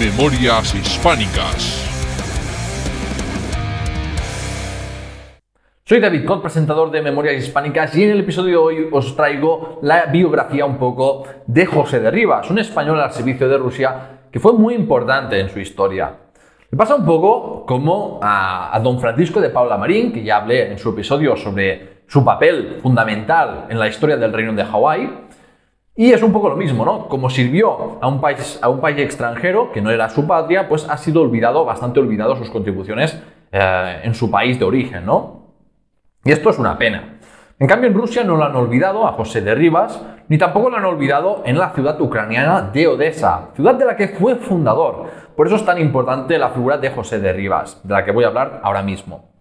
Memorias Hispánicas. Soy David Cott, presentador de Memorias Hispánicas, y en el episodio de hoy os traigo la biografía un poco de José de Rivas, un español al servicio de Rusia que fue muy importante en su historia. Me pasa un poco como a, a don Francisco de Paula Marín, que ya hablé en su episodio sobre su papel fundamental en la historia del reino de Hawái, y es un poco lo mismo, ¿no? Como sirvió a un país, a un país extranjero que no era su patria, pues ha sido olvidado, bastante olvidado sus contribuciones eh, en su país de origen, ¿no? Y esto es una pena. En cambio, en Rusia no lo han olvidado a José de Rivas, ni tampoco lo han olvidado en la ciudad ucraniana de Odessa, ciudad de la que fue fundador. Por eso es tan importante la figura de José de Rivas, de la que voy a hablar ahora mismo.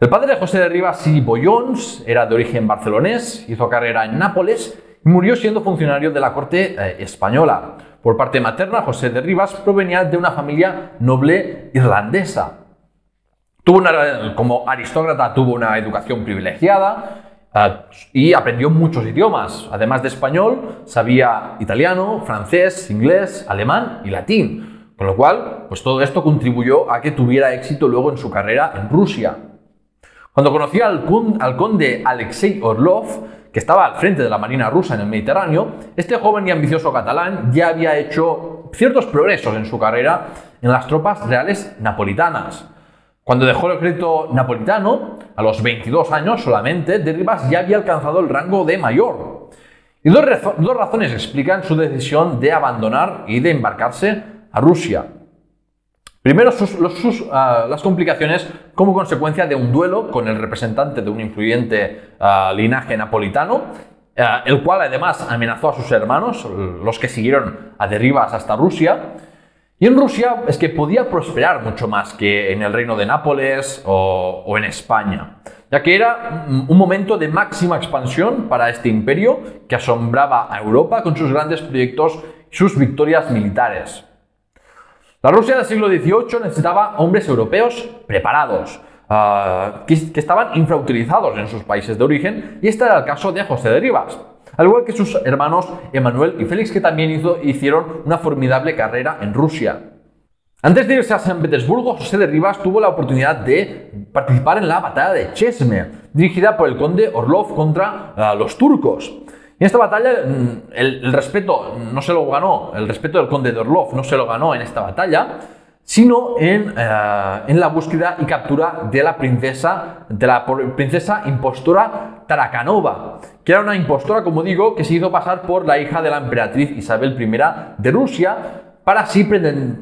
El padre de José de Rivas, Siri Boyons, era de origen barcelonés, hizo carrera en Nápoles Murió siendo funcionario de la corte eh, española. Por parte materna, José de Rivas provenía de una familia noble irlandesa. Tuvo como aristócrata tuvo una educación privilegiada eh, y aprendió muchos idiomas. Además de español, sabía italiano, francés, inglés, alemán y latín. Con lo cual, pues todo esto contribuyó a que tuviera éxito luego en su carrera en Rusia. Cuando conoció al conde Alexei Orlov, que estaba al frente de la Marina rusa en el Mediterráneo, este joven y ambicioso catalán ya había hecho ciertos progresos en su carrera en las tropas reales napolitanas. Cuando dejó el ejército napolitano, a los 22 años solamente, de Rivas ya había alcanzado el rango de mayor. Y dos razones explican su decisión de abandonar y de embarcarse a Rusia. Primero, ah, las complicaciones como consecuencia de un duelo con el representante de un influyente ah, linaje napolitano, ah, el cual además amenazó a sus hermanos, los que siguieron a derribas hasta Rusia. Y en Rusia es que podía prosperar mucho más que en el reino de Nápoles o, o en España, ya que era un momento de máxima expansión para este imperio que asombraba a Europa con sus grandes proyectos y sus victorias militares. La Rusia del siglo XVIII necesitaba hombres europeos preparados, ah, que, estaban infrautilizados en sus países de origen, y este era el caso de José de Rivas. Al igual que sus hermanos Emanuel y Félix, que también hizo, hicieron una formidable carrera en Rusia. Antes de irse a San Petersburgo, José de Rivas tuvo la oportunidad de participar en la batalla de Chesme, dirigida por el conde Orlov contra ah, los turcos. Y en esta batalla mm, el, respeto no se lo ganó, el respeto del conde de Orlov no se lo ganó en esta batalla, sino en, eh, en, la búsqueda y captura de la princesa, de la princesa impostora Tarakanova, que era una impostora, como digo, que se hizo pasar por la hija de la emperatriz Isabel I de Rusia, para así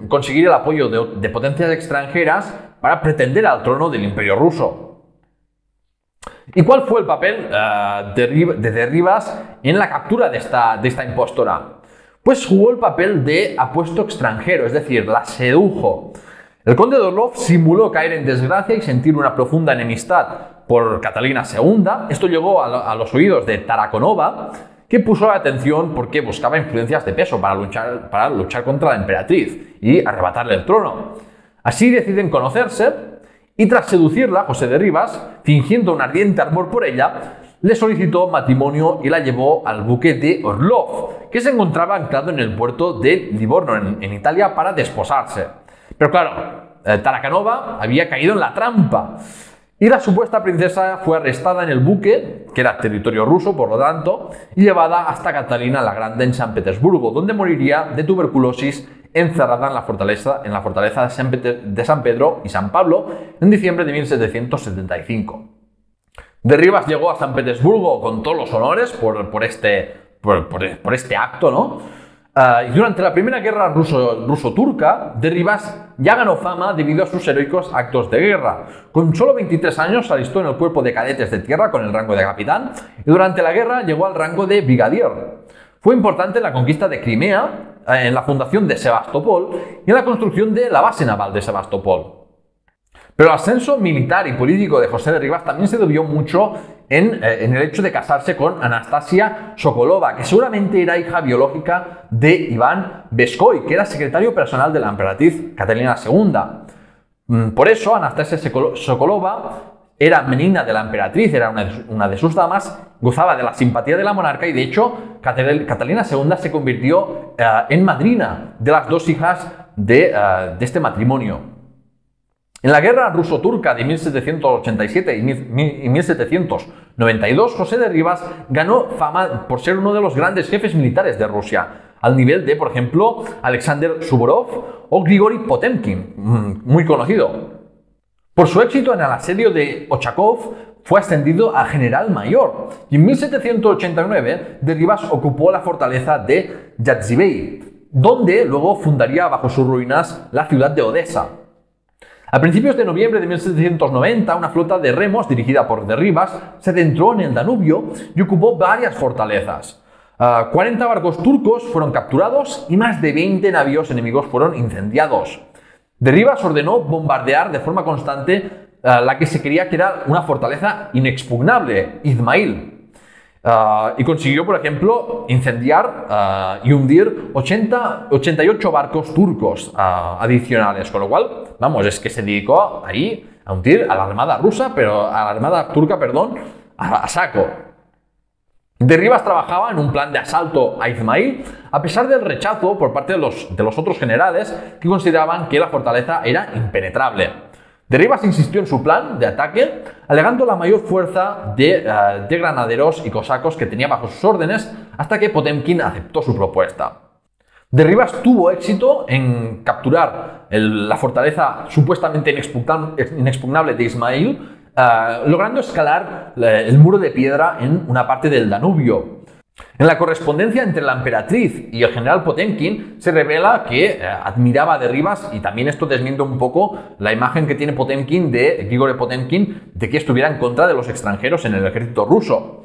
conseguir el apoyo de, de potencias extranjeras para pretender al trono del imperio ruso. ¿Y cuál fue el papel uh, de, de, en la captura de esta, de esta impostora? Pues jugó el papel de apuesto extranjero, es decir, la sedujo. El conde de simuló caer en desgracia y sentir una profunda enemistad por Catalina II. Esto llegó a, a los oídos de Tarakonova, que puso la atención porque buscaba influencias de peso para luchar, para luchar contra la emperatriz y arrebatarle el trono. Así deciden conocerse y tras seducirla, José de Rivas, fingiendo un ardiente amor por ella, le solicitó matrimonio y la llevó al buque de Orlov, que se encontraba anclado en el puerto de Livorno, en, Italia, para desposarse. Pero claro, eh, Tarakanova había caído en la trampa. Y la supuesta princesa fue arrestada en el buque, que era territorio ruso, por lo tanto, y llevada hasta Catalina la Grande en San Petersburgo, donde moriría de tuberculosis encerrada en la fortaleza, en la fortaleza de San Pedro y San Pablo en diciembre de 1775. De Rivas llegó a San Petersburgo con todos los honores por, este, por, este acto, ¿no? Ah, y durante la primera guerra ruso-turca, de Rivas ya ganó fama debido a sus heroicos actos de guerra. Con solo 23 años se alistó en el cuerpo de cadetes de tierra con el rango de capitán y durante la guerra llegó al rango de brigadier. Fue importante en la conquista de Crimea en la fundación de Sebastopol y en la construcción de la base naval de Sebastopol. Pero el ascenso militar y político de José de Rivas también se debió mucho en, eh, en, el hecho de casarse con Anastasia Sokolova, que seguramente era hija biológica de Iván Beskoy, que era secretario personal de la emperatriz Catalina II. Mm, por eso, Anastasia Sokolova era menina de la emperatriz, era una de, sus damas, gozaba de la simpatía de la monarca y de hecho Catalina II se convirtió eh, en madrina de las dos hijas de, eh, de este matrimonio. En la guerra ruso-turca de 1787 y 1792, José de Rivas ganó fama por ser uno de los grandes jefes militares de Rusia, al nivel de, por ejemplo, Alexander Suvorov o Grigori Potemkin, mm, muy conocido. Por su éxito en el asedio de Ochakov, fue ascendido a general mayor y en 1789 de Rivas ocupó la fortaleza de Yadzibey, donde luego fundaría bajo sus ruinas la ciudad de Odessa. A principios de noviembre de 1790, una flota de remos dirigida por Derribas se adentró en el Danubio y ocupó varias fortalezas. 40 ah, barcos turcos fueron capturados y más de 20 navíos enemigos fueron incendiados. Derribas ordenó bombardear de forma constante ah, la que se creía que era una fortaleza inexpugnable, Izmail, Ah, y consiguió, por ejemplo, incendiar ah, y hundir 80, 88 barcos turcos adicionales, con lo cual, vamos, es que se dedicó ahí a hundir a la armada rusa, pero a la armada turca, perdón, a, saco. De Rivas trabajaba en un plan de asalto a Ismail, a pesar del rechazo por parte de los, de los otros generales que consideraban que la fortaleza era impenetrable. Derribas insistió en su plan de ataque, alegando la mayor fuerza eh, de, granaderos y cosacos que tenía bajo sus órdenes, hasta que Potemkin aceptó su propuesta. Derribas tuvo éxito en capturar la fortaleza supuestamente inexpugnable de Ismail, eh, logrando escalar el muro de piedra en una parte del Danubio. En la correspondencia entre la emperatriz y el general Potemkin se revela que eh, admiraba de Rivas y también esto desmiente un poco la imagen que tiene Potemkin de Grigore Potemkin de que estuviera en contra de los extranjeros en el ejército ruso.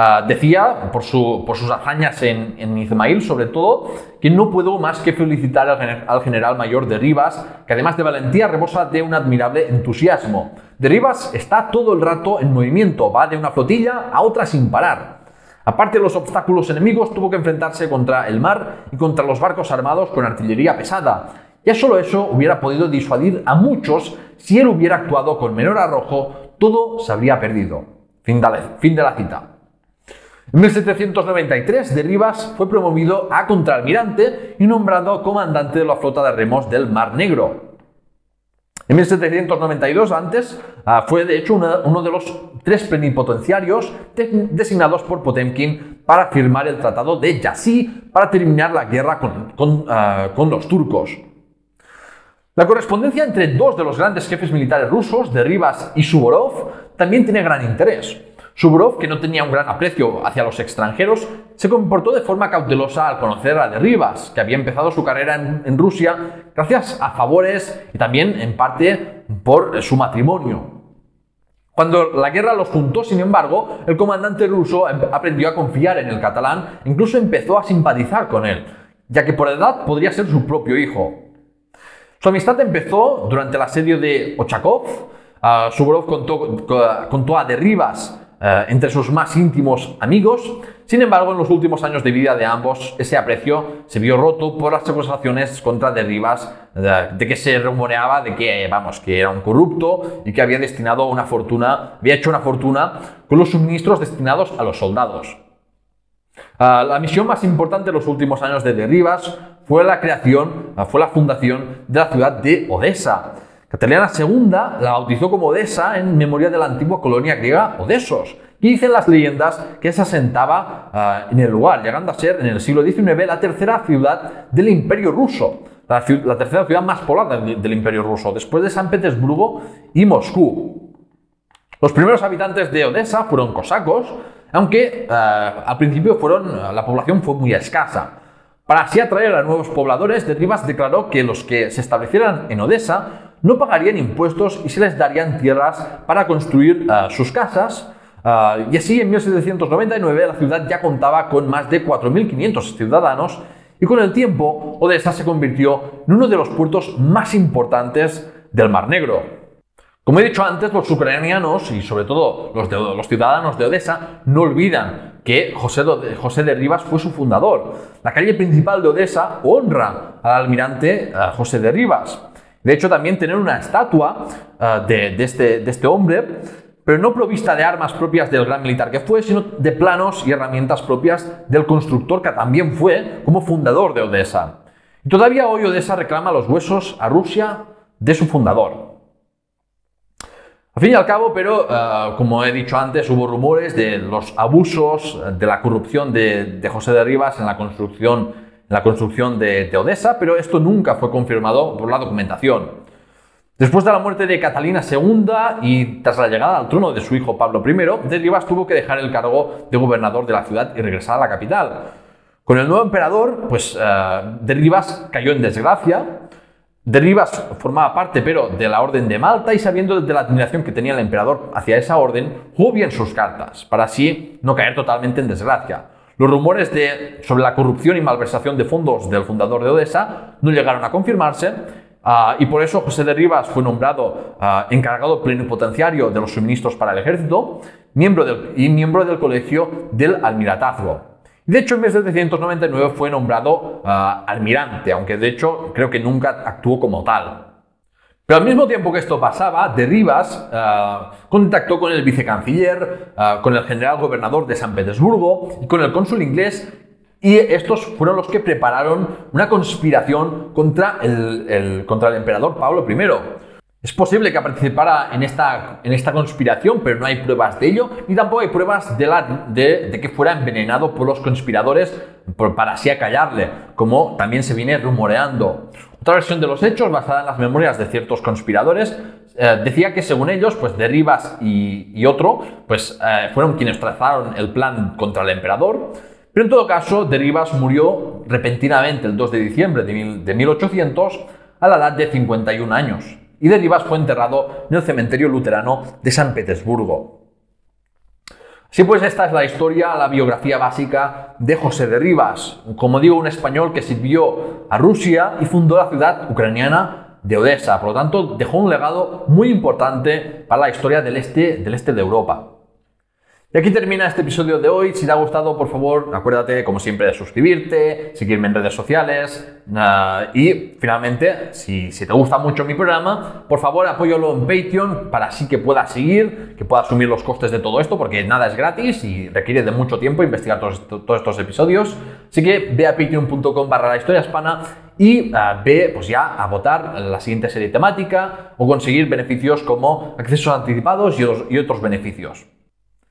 Ah, decía, por, sus hazañas en, en, sobre todo, que no puedo más que felicitar al, general mayor de Rivas, que además de valentía rebosa de un admirable entusiasmo. De Rivas está todo el rato en movimiento, va de una flotilla a otra sin parar. Aparte de los obstáculos enemigos, tuvo que enfrentarse contra el mar y contra los barcos armados con artillería pesada. Ya solo eso hubiera podido disuadir a muchos si él hubiera actuado con menor arrojo, todo se habría perdido. Fin de la cita. En 1793, de Rivas fue promovido a contraalmirante y nombrado comandante de la flota de remos del Mar Negro. En 1792, antes, ah, fue de hecho uno de los tres plenipotenciarios designados por Potemkin para firmar el Tratado de Yassy para terminar la guerra ah, con, los turcos. La correspondencia entre dos de los grandes jefes militares rusos, de Rivas y Suvorov, también tiene gran interés. Suvorov, que no tenía un gran aprecio hacia los extranjeros, se comportó de forma cautelosa al conocer a Derribas, que había empezado su carrera en, Rusia gracias a favores y también en parte por su matrimonio. Cuando la guerra los juntó, sin embargo, el comandante ruso em, aprendió a confiar en el catalán incluso empezó a simpatizar con él, ya que por edad podría ser su propio hijo. Su amistad empezó durante el asedio de Ochakov. Uh, Suvorov contó, contó a Derribas eh, entre sus más íntimos amigos. Sin embargo, en los últimos años de vida de ambos, ese aprecio se vio roto por las acusaciones contra Derribas de, de que se rumoreaba de que, vamos, que era un corrupto y que había destinado una fortuna, había hecho una fortuna con los suministros destinados a los soldados. Ah, la misión más importante en los últimos años de Derribas fue la creación, ah, fue la fundación de la ciudad de Odessa. Catalina II la bautizó como Odessa en memoria de la antigua colonia griega Odesos, y dicen las leyendas que se asentaba ah, en el lugar, llegando a ser en el siglo XIX la tercera ciudad del Imperio ruso, la, tercera ciudad más poblada del, Imperio ruso, después de San Petersburgo y Moscú. Los primeros habitantes de Odessa fueron cosacos, aunque ah, al principio fueron, la población fue muy escasa. Para así atraer a nuevos pobladores, de Rivas declaró que los que se establecieran en Odessa no pagarían impuestos y se les darían tierras para construir eh, sus casas. Eh, y así en 1799 la ciudad ya contaba con más de 4.500 ciudadanos y con el tiempo Odessa se convirtió en uno de los puertos más importantes del Mar Negro. Como he dicho antes, los ucranianos y sobre todo los, los ciudadanos de Odessa no olvidan que José de, José de, Rivas fue su fundador. La calle principal de Odessa honra al almirante eh, José de Rivas. De hecho, también tener una estatua ah, de, este, de, este, hombre pero no provista de armas propias del gran militar que fue, sino de planos y herramientas propias del constructor que también fue como fundador de Odessa. Y todavía hoy Odessa reclama los huesos a Rusia de su fundador. Al fin y al cabo, pero eh, como he dicho antes, hubo rumores de los abusos, de la corrupción de, José de Rivas en la construcción, en la construcción de Odessa, pero esto nunca fue confirmado por la documentación. Después de la muerte de Catalina II y tras la llegada al trono de su hijo Pablo I, de Rivas tuvo que dejar el cargo de gobernador de la ciudad y regresar a la capital. Con el nuevo emperador, pues eh, de Rivas cayó en desgracia. De Rivas formaba parte, pero, de la Orden de Malta y sabiendo de la admiración que tenía el emperador hacia esa orden, jugó bien sus cartas, para así no caer totalmente en desgracia. Los rumores de, sobre la corrupción y malversación de fondos del fundador de Odessa no llegaron a confirmarse, Ah, y por eso José de Rivas fue nombrado ah, encargado plenipotenciario de los suministros para el ejército miembro y miembro del colegio del almiratazgo. De hecho, en 1799 fue nombrado ah, almirante, aunque de hecho creo que nunca actuó como tal. Pero al mismo tiempo que esto pasaba, de Rivas contactó con el vicecanciller, con el general gobernador de San Petersburgo y con el cónsul inglés y estos fueron los que prepararon una conspiración contra el, contra el emperador Pablo I. Es posible que participara en esta, en esta conspiración, pero no hay pruebas de ello, ni tampoco hay pruebas de, la, de, que fuera envenenado por los conspiradores para así acallarle, como también se viene rumoreando. Otra versión de los hechos, basada en las memorias de ciertos conspiradores, eh, decía que según ellos, pues de Rivas y, otro, pues eh, fueron quienes trazaron el plan contra el emperador. Pero en todo caso, de Rivas murió repentinamente el 2 de diciembre de, 1800 a la edad de 51 años. Y de Rivas fue enterrado en el cementerio luterano de San Petersburgo. Así pues, esta es la historia, la biografía básica de José de Rivas, como digo, un español que sirvió a Rusia y fundó la ciudad ucraniana de Odessa. Por lo tanto, dejó un legado muy importante para la historia del este, del este de Europa. Y aquí termina este episodio de hoy. Si te ha gustado, por favor, acuérdate, como siempre, de suscribirte, seguirme en redes sociales. y finalmente, si, te gusta mucho mi programa, por favor, apóyalo en Patreon para así que puedas seguir, que puedas asumir los costes de todo esto, porque nada es gratis y requiere de mucho tiempo investigar todos, estos episodios. Así que ve a patreon.com barra la historia hispana y ah, ve pues ya a votar la siguiente serie temática o conseguir beneficios como accesos anticipados y otros beneficios.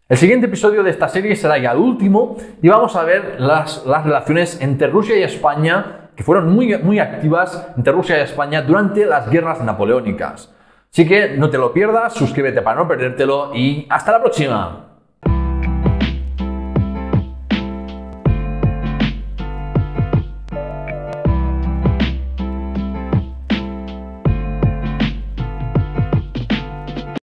El siguiente episodio de esta serie será ya el último y vamos a ver las, relaciones entre Rusia y España que fueron muy, muy activas entre Rusia y España durante las guerras napoleónicas. Así que no te lo pierdas, suscríbete para no perdértelo y hasta la próxima.